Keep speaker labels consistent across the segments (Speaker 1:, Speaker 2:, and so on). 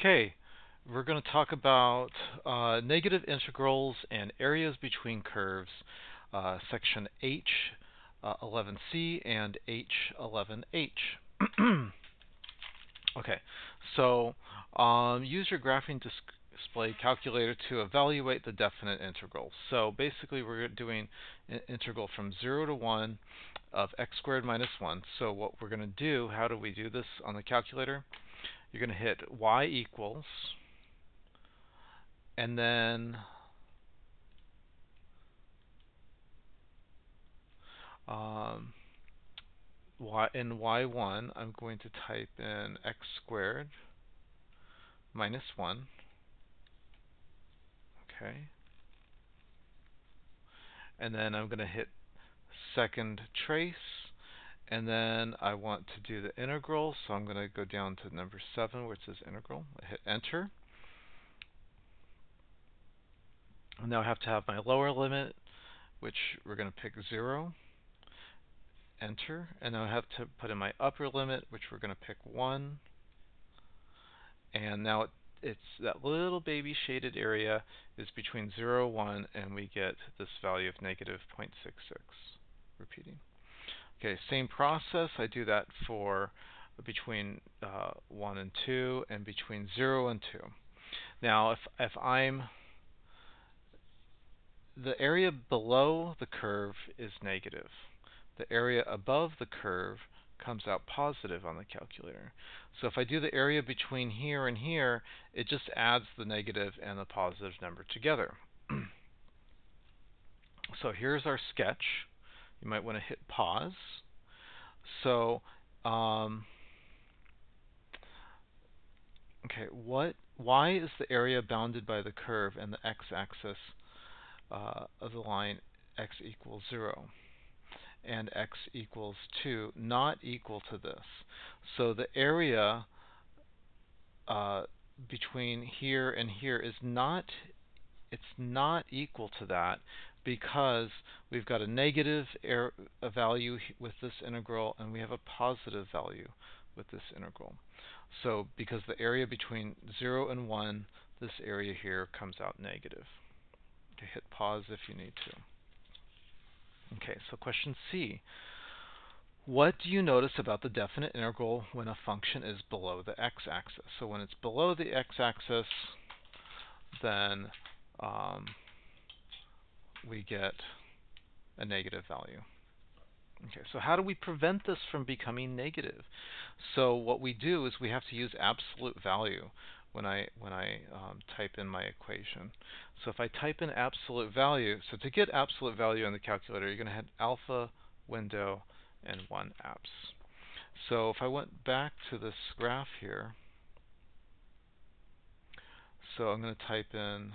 Speaker 1: Okay, we're going to talk about uh, negative integrals and areas between curves, uh, section H11C uh, and H11H. okay, so um, use your graphing display calculator to evaluate the definite integral. So basically we're doing an integral from 0 to 1 of x squared minus 1. So what we're going to do, how do we do this on the calculator? You're going to hit y equals and then um, y in y1 I'm going to type in x squared minus 1 okay. And then I'm going to hit second trace and then I want to do the integral so I'm going to go down to number 7 where it says integral. I hit enter. Now I have to have my lower limit, which we're going to pick 0, enter, and now I have to put in my upper limit, which we're going to pick 1, and now it, it's that little baby shaded area is between 0 and 1, and we get this value of negative 0.66, repeating. Okay, same process, I do that for between uh, 1 and 2, and between 0 and 2. Now, if, if I'm the area below the curve is negative. The area above the curve comes out positive on the calculator. So if I do the area between here and here, it just adds the negative and the positive number together. so here's our sketch. You might want to hit pause. So, um, okay, what? Why is the area bounded by the curve and the x-axis uh, of the line x equals 0 and x equals 2 not equal to this. So the area uh, between here and here is not it's not equal to that because we've got a negative a value with this integral and we have a positive value with this integral. So because the area between 0 and 1, this area here comes out negative to hit pause if you need to. Okay, so question C. What do you notice about the definite integral when a function is below the x-axis? So when it's below the x-axis, then um, we get a negative value. Okay, so how do we prevent this from becoming negative? So what we do is we have to use absolute value when I when I um, type in my equation. So if I type in absolute value, so to get absolute value on the calculator, you're going to hit alpha window and 1 apps. So if I went back to this graph here, so I'm going to type in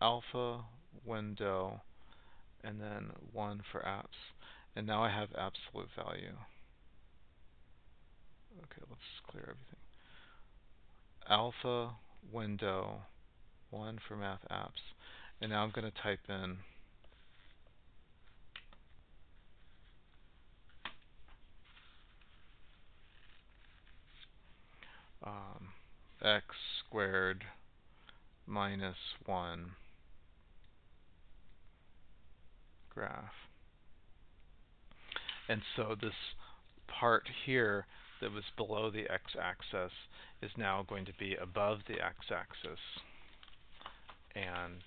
Speaker 1: alpha window and then 1 for apps. And now I have absolute value. Okay, let's clear everything alpha window 1 for math apps. And now I'm going to type in um, x squared minus 1 graph. And so this part here that was below the x-axis is now going to be above the x-axis. And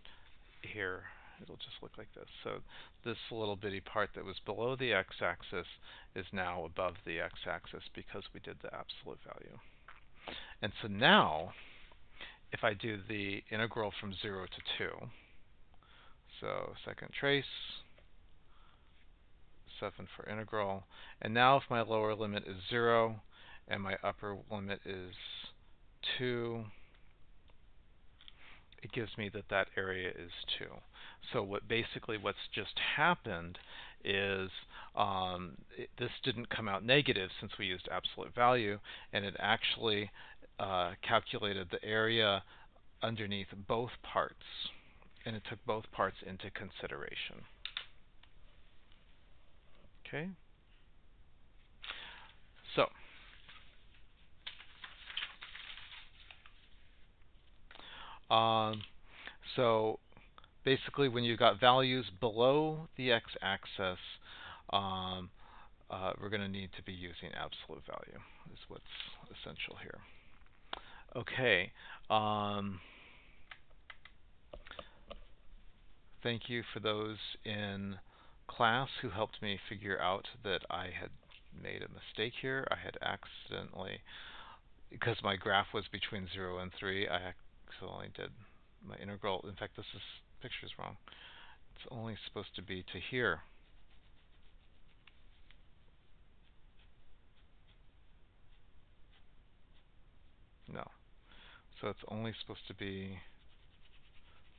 Speaker 1: here it'll just look like this. So this little bitty part that was below the x-axis is now above the x-axis because we did the absolute value. And so now, if I do the integral from 0 to 2, so second trace, 7 for integral. And now if my lower limit is 0 and my upper limit is 2, it gives me that that area is 2. So what basically what's just happened is um, it, this didn't come out negative since we used absolute value, and it actually uh, calculated the area underneath both parts, and it took both parts into consideration. Okay. So Um, so basically, when you've got values below the x-axis, um, uh, we're going to need to be using absolute value is what's essential here. Okay. Um, thank you for those in class who helped me figure out that I had made a mistake here. I had accidentally, because my graph was between 0 and 3, I accidentally did my integral. In fact, this is picture is wrong. It's only supposed to be to here. No. So it's only supposed to be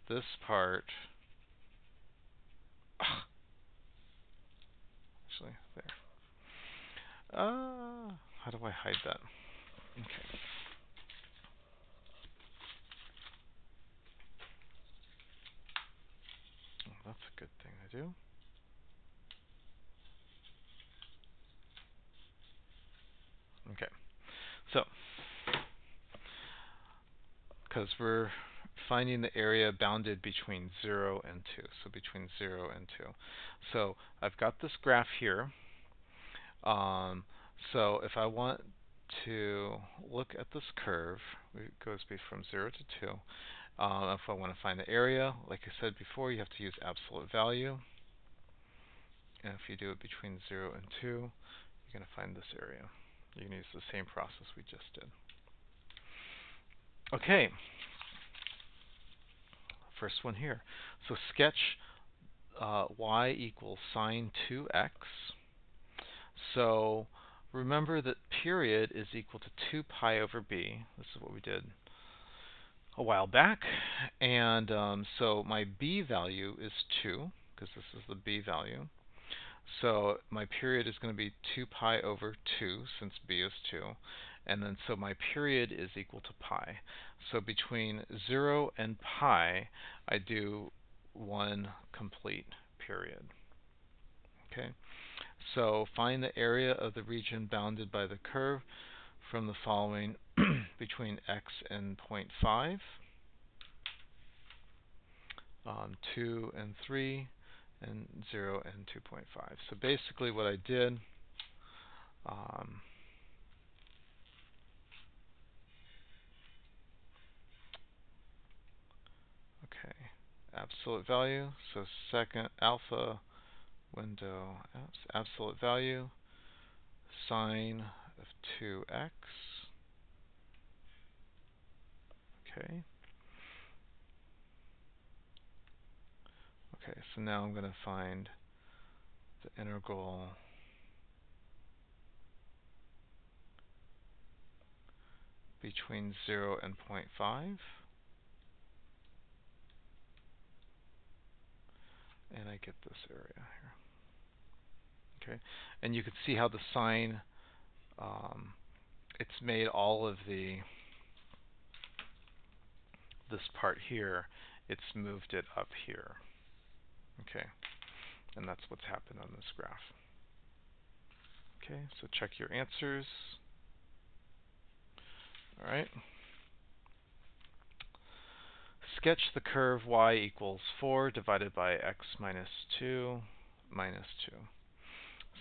Speaker 1: this part. Actually, there. Uh, how do I hide that? Okay. Oh, that's a good thing to do. Okay. So, because we're finding the area bounded between 0 and 2, so between 0 and 2. So I've got this graph here. Um, so if I want to look at this curve, it goes from 0 to 2. Um, if I want to find the area, like I said before, you have to use absolute value. And if you do it between 0 and 2, you're going to find this area. You can use the same process we just did. Okay. First one here. So sketch uh, y equals sine 2x. So remember that period is equal to 2 pi over b. This is what we did a while back. And um, so my b value is 2, because this is the b value. So my period is going to be 2 pi over 2, since b is 2. And then so my period is equal to pi. So between 0 and pi, I do one complete period. Okay. So find the area of the region bounded by the curve from the following between x and 0.5, um, 2 and 3, and 0 and 2.5. So basically what I did, um, okay, absolute value, so second alpha window absolute value, sine of 2x, okay. Okay, so now I'm going to find the integral between 0 and 0.5. And I get this area here. Okay, and you can see how the sign um, it's made all of the, this part here, it's moved it up here. Okay, and that's what's happened on this graph. Okay, so check your answers. All right. Sketch the curve y equals 4 divided by x minus 2 minus 2.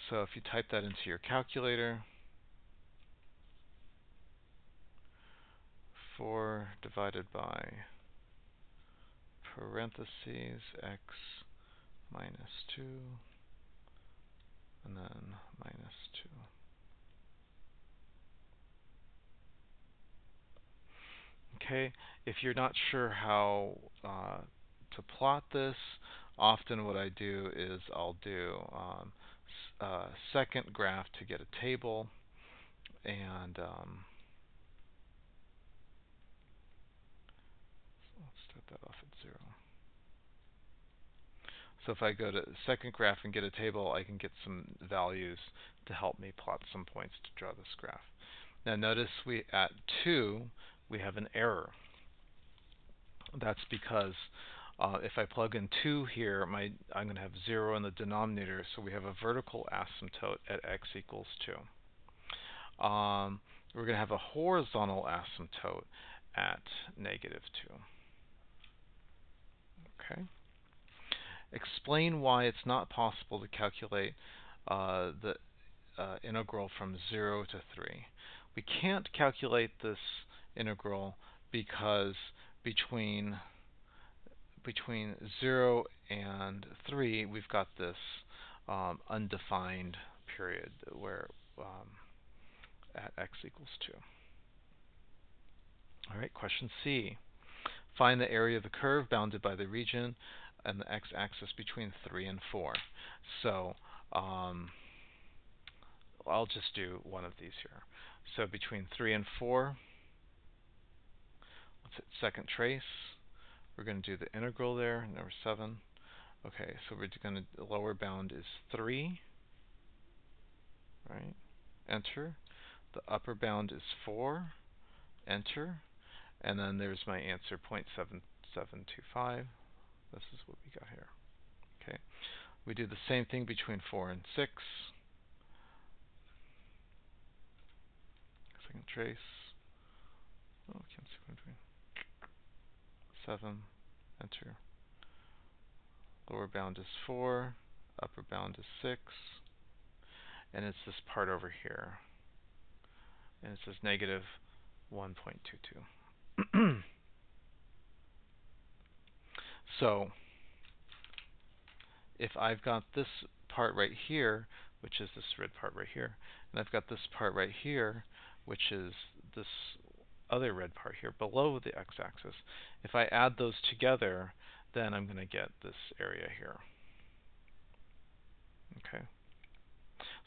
Speaker 1: So if you type that into your calculator, 4 divided by parentheses x minus 2, and then minus 2. Okay, if you're not sure how uh, to plot this, often what I do is I'll do um, uh, second graph to get a table, and um, let's start that off at 0. So if I go to second graph and get a table, I can get some values to help me plot some points to draw this graph. Now notice we at 2, we have an error. That's because uh, if I plug in 2 here, my, I'm going to have 0 in the denominator, so we have a vertical asymptote at x equals 2. Um, we're going to have a horizontal asymptote at negative 2. Okay. Explain why it's not possible to calculate uh, the uh, integral from 0 to 3. We can't calculate this integral because between between 0 and 3 we've got this um, undefined period where um, at x equals 2. All right, question C. Find the area of the curve bounded by the region and the x-axis between 3 and 4. So um, I'll just do one of these here. So between 3 and 4, let's hit second trace. We're going to do the integral there, number 7. Okay, so we're going to, the lower bound is 3. Right? Enter. The upper bound is 4. Enter. And then there's my answer, 0.7725. This is what we got here. Okay. We do the same thing between 4 and 6. Second trace. Oh, I can't see between. 7. Enter. Lower bound is 4. Upper bound is 6. And it's this part over here. And it says negative 1.22. So if I've got this part right here, which is this red part right here, and I've got this part right here, which is this other red part here below the x-axis, if I add those together, then I'm going to get this area here. Okay.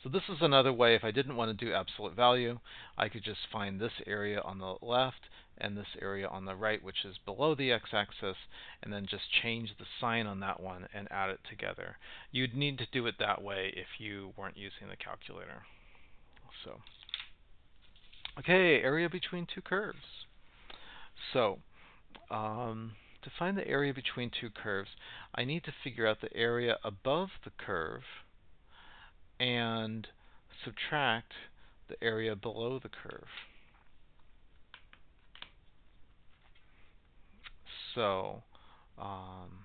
Speaker 1: So this is another way, if I didn't want to do absolute value, I could just find this area on the left and this area on the right, which is below the x-axis, and then just change the sign on that one and add it together. You'd need to do it that way if you weren't using the calculator. So, okay, area between two curves. So, um, to find the area between two curves, I need to figure out the area above the curve and subtract the area below the curve. So, um,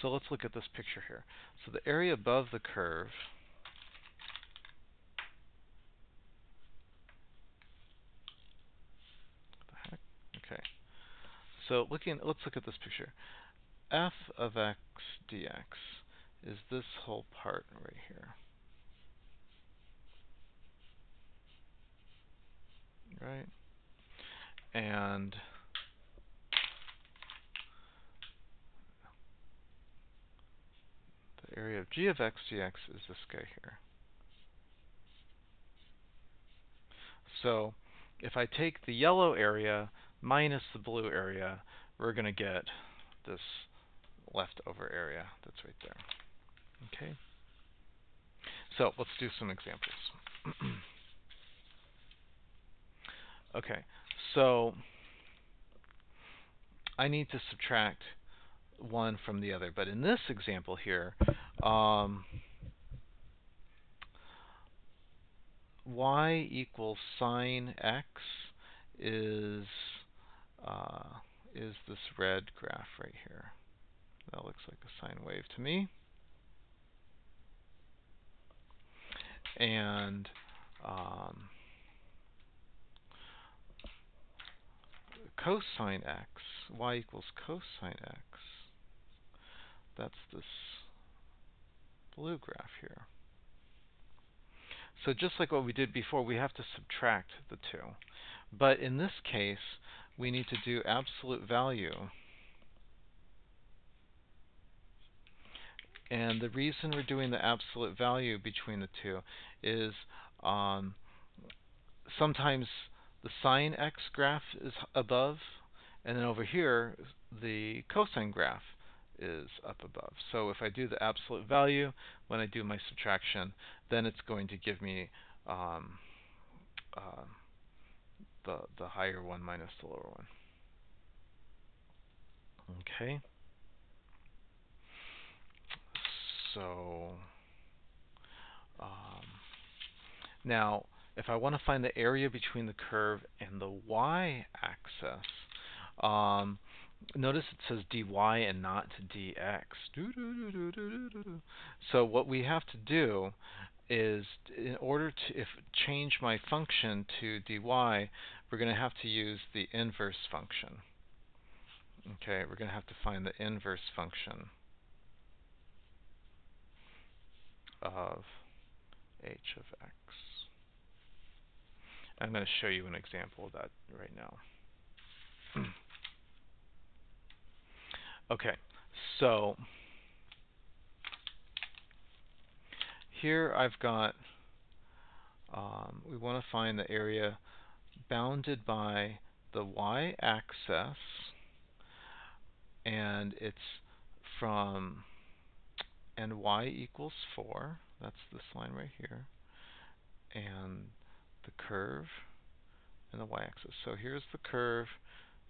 Speaker 1: so let's look at this picture here. So the area above the curve the heck? Okay. So looking let's look at this picture. f of x dx is this whole part right here. Right? And the area of g of x dx is this guy here. So if I take the yellow area minus the blue area, we're going to get this leftover area that's right there. Okay. So let's do some examples. okay, so I need to subtract one from the other. But in this example here, um, y equals sine x is uh, is this red graph right here. That looks like a sine wave to me. and um, cosine x, y equals cosine x. That's this blue graph here. So just like what we did before, we have to subtract the two. But in this case, we need to do absolute value And the reason we're doing the absolute value between the two is um, sometimes the sine x graph is above, and then over here the cosine graph is up above. So if I do the absolute value when I do my subtraction, then it's going to give me um, uh, the the higher one minus the lower one. Okay. So um, now, if I want to find the area between the curve and the y-axis, um, notice it says dy and not dx. So what we have to do is in order to if change my function to dy, we're going to have to use the inverse function. Okay, we're going to have to find the inverse function of h of x. I'm going to show you an example of that right now. okay, so here I've got, um, we want to find the area bounded by the y-axis, and it's from and y equals 4, that's this line right here, and the curve and the y-axis. So here's the curve,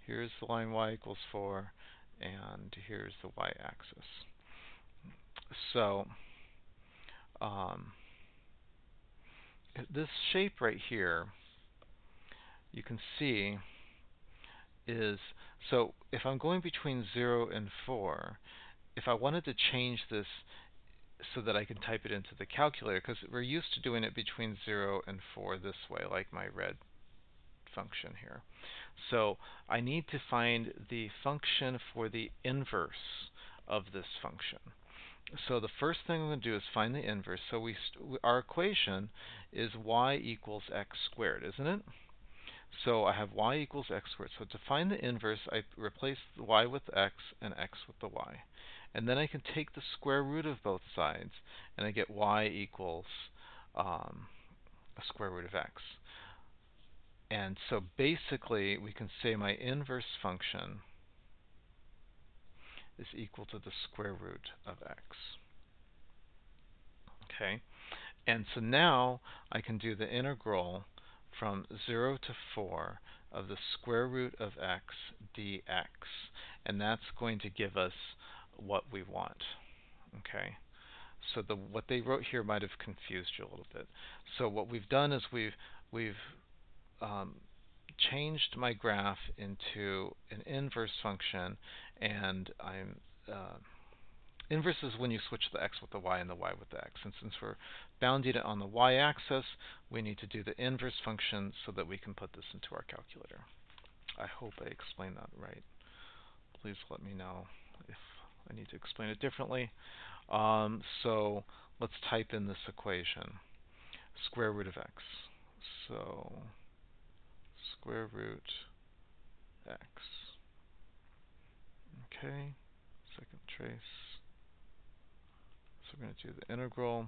Speaker 1: here's the line y equals 4, and here's the y-axis. So um, this shape right here, you can see is, so if I'm going between 0 and 4, if I wanted to change this so that I can type it into the calculator, because we're used to doing it between 0 and 4 this way, like my red function here. So I need to find the function for the inverse of this function. So the first thing I'm going to do is find the inverse. So we our equation is y equals x squared, isn't it? So I have y equals x squared. So to find the inverse, I replace the y with x and x with the y. And then I can take the square root of both sides, and I get y equals um, a square root of x. And so basically, we can say my inverse function is equal to the square root of x. Okay, and so now I can do the integral from 0 to 4 of the square root of x dx, and that's going to give us what we want. Okay, so the what they wrote here might have confused you a little bit. So what we've done is we've we've um, changed my graph into an inverse function, and I'm uh, inverse is when you switch the x with the y and the y with the x. And since we're bounding it on the y-axis, we need to do the inverse function so that we can put this into our calculator. I hope I explained that right. Please let me know if I need to explain it differently. Um, so let's type in this equation. Square root of x. So square root x. Okay, second trace. So we're going to do the integral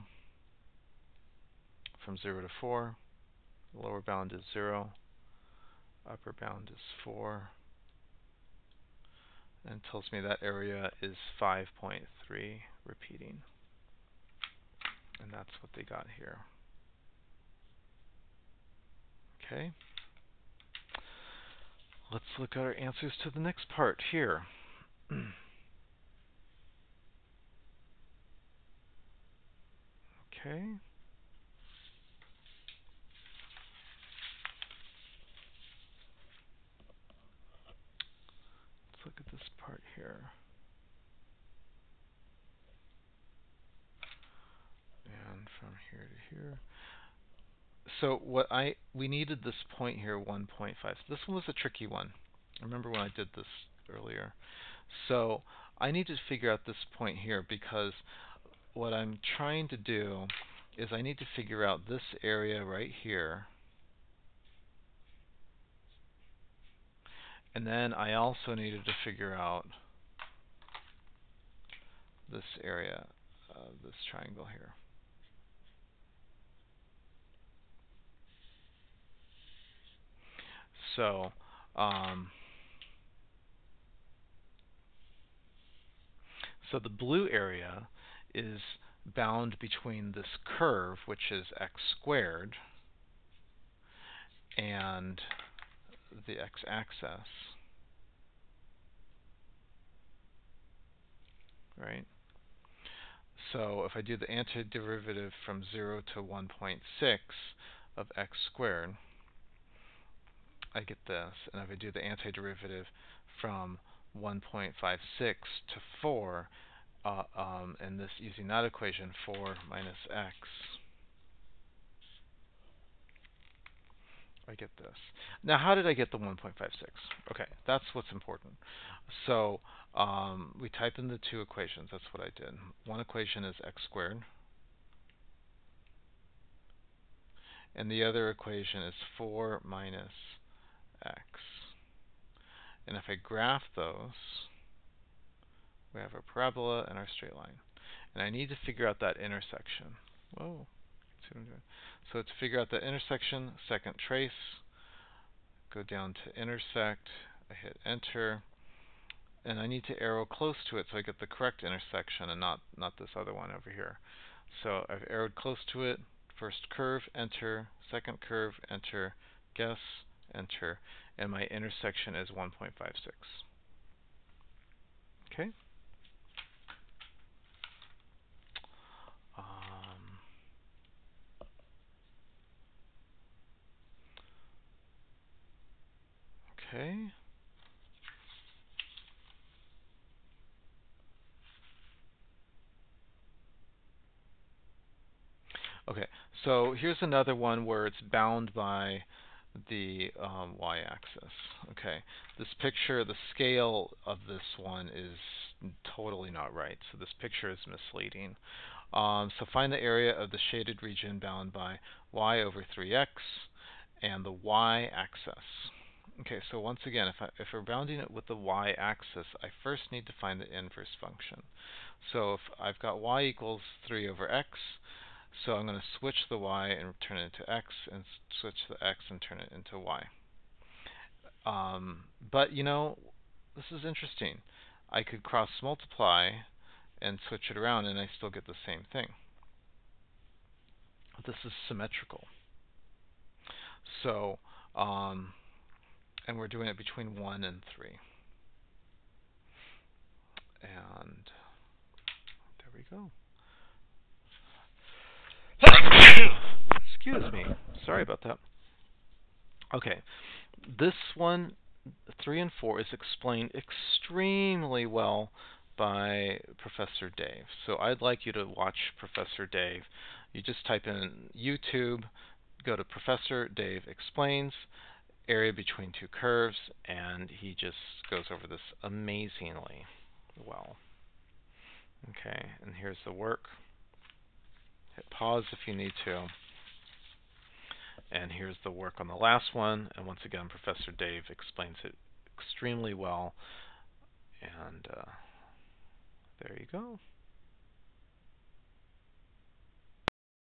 Speaker 1: from 0 to 4. The lower bound is 0. Upper bound is 4 and tells me that area is 5.3 repeating. And that's what they got here. Okay. Let's look at our answers to the next part here. okay. Let's look at this part here. And from here to here. So what I we needed this point here 1.5. So this one was a tricky one. I remember when I did this earlier. So I need to figure out this point here because what I'm trying to do is I need to figure out this area right here And then I also needed to figure out this area of this triangle here. So, um, so the blue area is bound between this curve, which is x squared, and the x-axis, right? So if I do the antiderivative from 0 to 1.6 of x squared, I get this. And if I do the antiderivative from 1.56 to 4, uh, um, and this using that equation, 4 minus x. I get this. Now, how did I get the 1.56? Okay, that's what's important. So um, we type in the two equations. That's what I did. One equation is x squared, and the other equation is 4 minus x. And if I graph those, we have our parabola and our straight line. And I need to figure out that intersection. Whoa. So to figure out the intersection, second trace, go down to intersect, I hit enter, and I need to arrow close to it so I get the correct intersection and not, not this other one over here. So I've arrowed close to it, first curve, enter, second curve, enter, guess, enter, and my intersection is 1.56. Okay. Um, okay. Okay, so here's another one where it's bound by the um, y-axis. Okay, this picture, the scale of this one is totally not right. So this picture is misleading. Um, so find the area of the shaded region bound by y over 3x and the y-axis. Okay, so once again, if, I, if we're bounding it with the y-axis, I first need to find the inverse function. So if I've got y equals 3 over x, so I'm going to switch the y and turn it into x, and switch the x and turn it into y. Um, but, you know, this is interesting. I could cross multiply and switch it around, and I still get the same thing. This is symmetrical. So, um, and we're doing it between 1 and 3. And there we go. Excuse me. Sorry about that. Okay. This one, 3 and 4, is explained extremely well by Professor Dave. So I'd like you to watch Professor Dave. You just type in YouTube, go to Professor Dave Explains, area between two curves, and he just goes over this amazingly well. Okay, and here's the work. Hit pause if you need to. And here's the work on the last one. And once again, Professor Dave explains it extremely well. And uh, there you go.